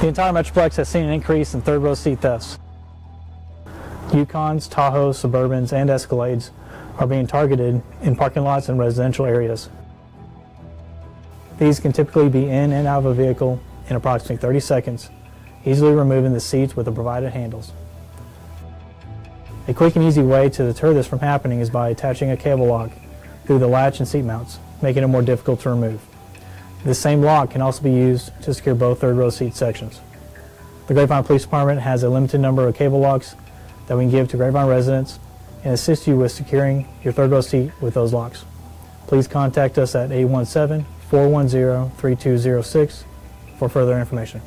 The entire Metroplex has seen an increase in third row seat thefts. Yukons, Tahoes, Suburbans, and Escalades are being targeted in parking lots and residential areas. These can typically be in and out of a vehicle in approximately 30 seconds, easily removing the seats with the provided handles. A quick and easy way to deter this from happening is by attaching a cable lock through the latch and seat mounts, making it more difficult to remove. This same lock can also be used to secure both third row seat sections. The Grapevine Police Department has a limited number of cable locks that we can give to Grapevine residents and assist you with securing your third row seat with those locks. Please contact us at 817 410 3206 for further information.